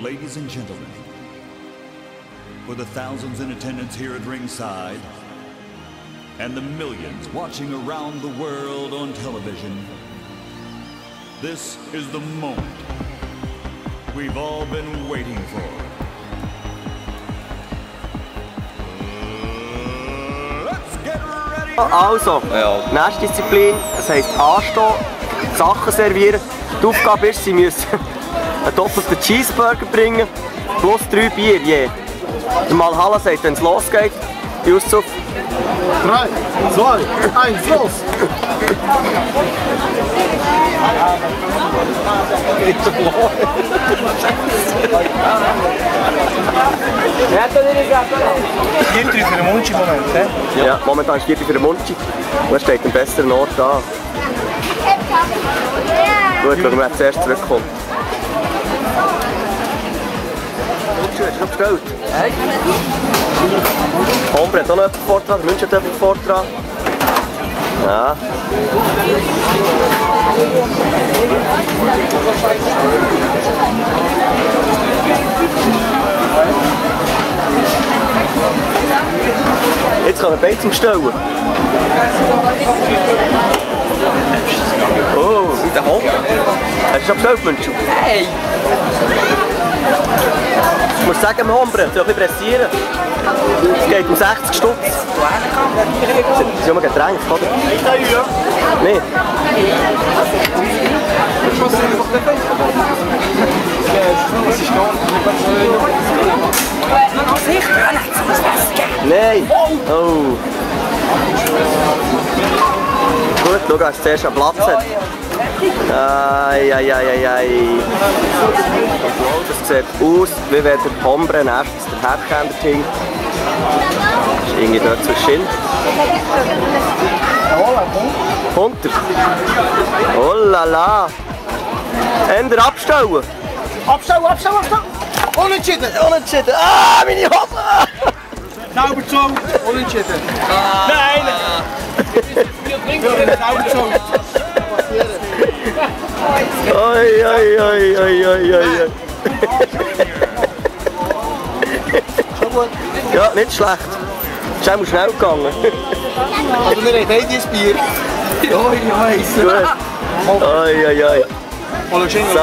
Ladies and gentlemen, for the thousands in attendance here at ringside and the millions watching around the world on television, this is the moment we've all been waiting for. Let's get ready. Also, nächste Disziplin, das heisst anstehen, Sachen servieren. Die Aufgabe ist, sie müssen einen doppelten Cheeseburger bringen, plus drei Bier je. Der Malhalla sagt, wenn es losgeht, Yusuf, 3, 2, 1, los! Vierte für den Munchi Moment, hä? ja, momentan ist vierte für den Munchi. Und er steht am besseren Ort an. Gut, schauen wir, wer zuerst zurückkommt. Schon bestellt? Hombre hat auch noch jemanden Vortrag, München hat jemanden Vortrag. Ja. Jetzt kann er Beizen bestellen. Oh, wie der Hund. Hast du schon bestellt, München? Hey! Ich muss sagen, im Hombre, soll ich pressieren? Es geht um 60 Stutz. Sie haben Getränke, oder? Nein. Nein! Oh! Gut, schau, dass es zuerst einen Platz hat. Ai, ai, ai, ai. Das sieht aus, wie wenn der Hombre nächstes der Herzkänder hinkt. Das ist irgendwie dort. Kommt er? Oh la la! Änder abstellen! Abstellen, abstellen, abstellen! Unentschieden! Unentschieden! Ah, meine Hose! Sauber unentschieden! Nein! Sauber gezogen! Oi, oi, oi, oi, oi, oi. Ja. Es ist auch schnell gegangen. Also wir haben beide ein Bier. Oi, oi, oi. So.